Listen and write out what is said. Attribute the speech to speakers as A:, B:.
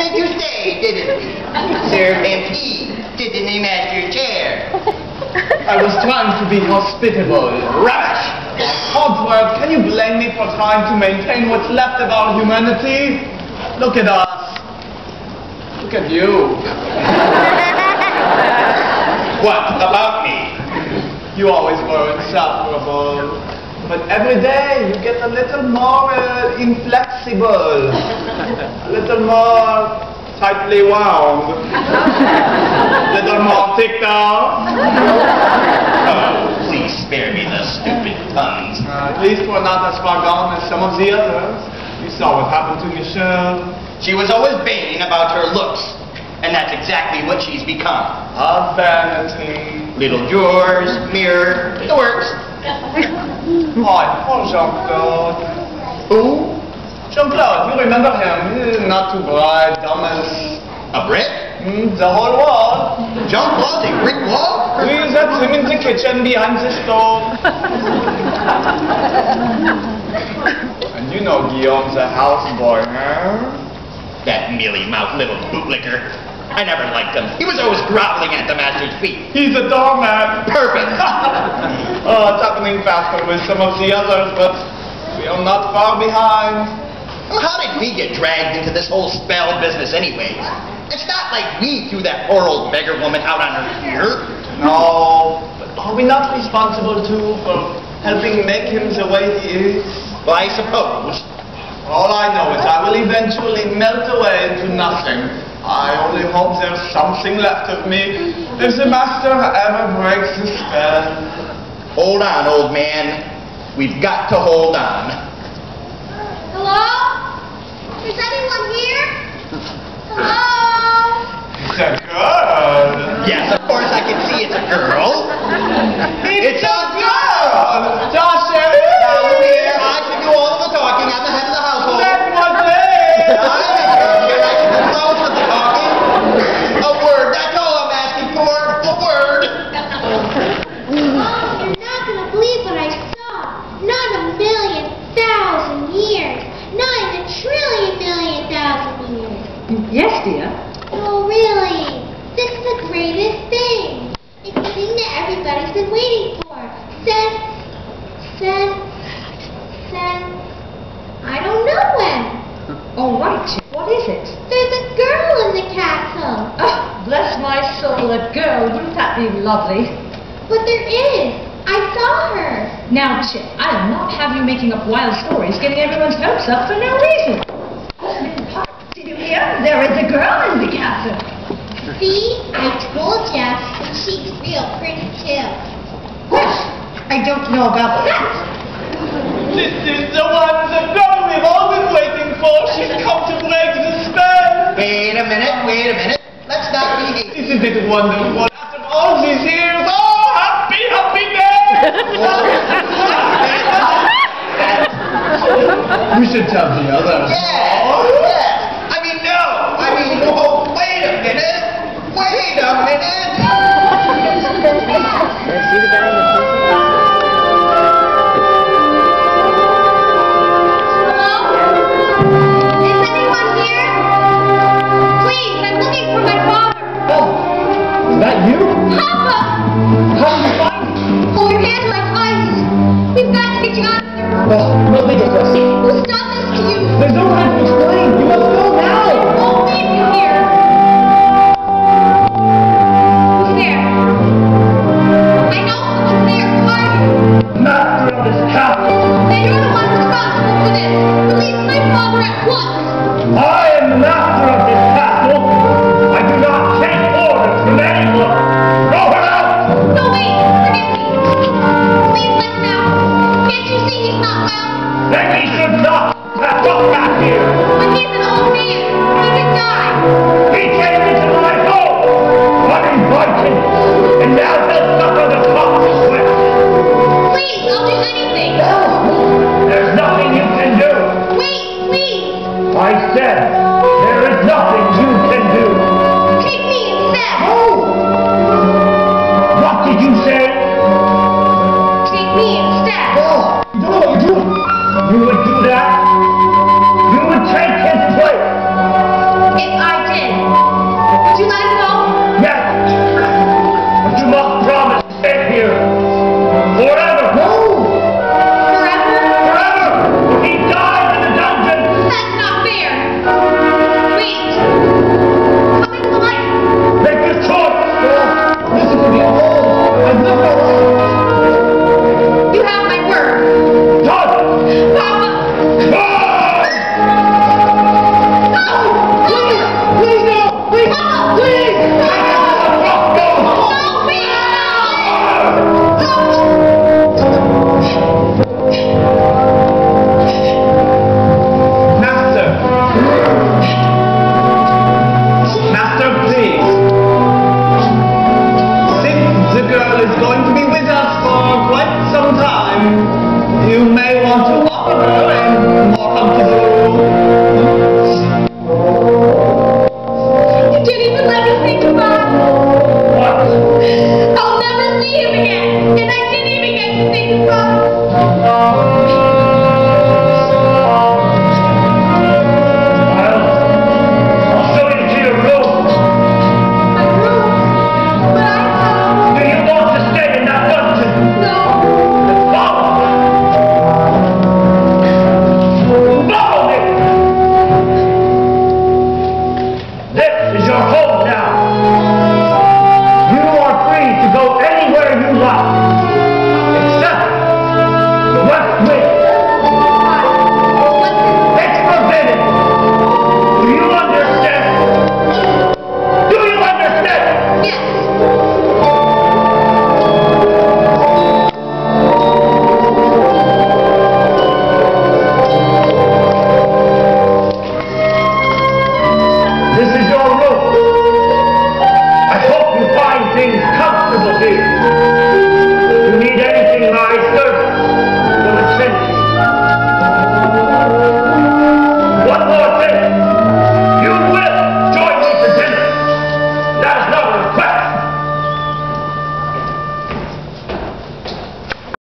A: make you stay, didn't we? Sir MP, sitting in master's chair.
B: I was trying to be hospitable.
A: Rubbish!
B: Cogsworth, can you blame me for trying to maintain what's left of our humanity? Look at us. Look at you.
A: What about me?
B: You always were insufferable. But every day you get a little more uh, inflexible. A little more tightly wound. A little more ticked off.
A: Oh, please spare me the stupid puns.
B: Uh, at least we're not as far gone as some of the others. You saw what happened to Michelle.
A: She was always vain about her looks, and that's exactly what she's become.
B: A vanity.
A: Little drawers, mirror, the works.
B: Oh, poor Jean-Claude.
A: Who?
B: Jean-Claude, you remember him? Not too bright, dumb as
A: A brick?
B: mm, the whole
A: wall. Jean-Claude, a brick wall?
B: Oui, that's him in the kitchen behind the stove. and you know Guillaume's a houseboy, huh?
A: That mealy-mouthed little bootlicker. I never liked him. He was always groveling at the master's feet.
B: He's a doormat.
A: Perfect.
B: oh, it's happening faster with some of the others, but we are not far behind.
A: Well, how did we get dragged into this whole spell business anyways? It's not like we threw that poor old beggar woman out on her ear.
B: No, but are we not responsible too for helping make him the way he is?
A: Well, I suppose.
B: All I know is I will eventually melt away into nothing. I only hope there's something left of me if the master ever breaks the spell.
A: Hold on, old man. We've got to hold on.
C: Hello? Is anyone here? Hello?
B: They're good.
A: Yes, of course I can see it's a girl. It's a
B: girl! Josh,
A: Now, look here, I should do
D: soul, a girl. Wouldn't that be lovely?
C: But there is. I saw her.
D: Now, Chip, I'll not have you making up wild stories, getting everyone's hopes up for no reason. Did you hear? There is a girl in the castle.
C: See? I told ya. And she's real pretty too.
D: Well, I don't know about that.
B: This is the one, the girl we've all been waiting for. She's come to wonderful? After all these years, oh, happy, happy day! we should tell the others.
A: Yes,
B: Don't make us
C: fussy. Stop it, you.
B: There's no time to
E: explain. You
F: must
D: go now.